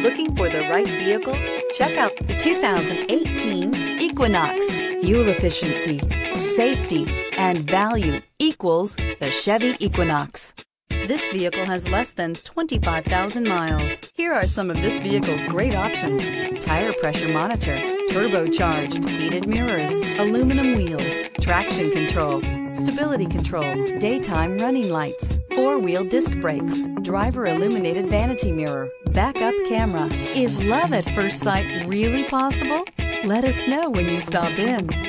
Looking for the right vehicle? Check out the 2018 Equinox. Fuel efficiency, safety, and value equals the Chevy Equinox. This vehicle has less than 25,000 miles. Here are some of this vehicle's great options. Tire pressure monitor, turbocharged, heated mirrors, aluminum wheels, traction control, stability control, daytime running lights, four-wheel disc brakes, driver illuminated vanity mirror, backup camera. Is love at first sight really possible? Let us know when you stop in.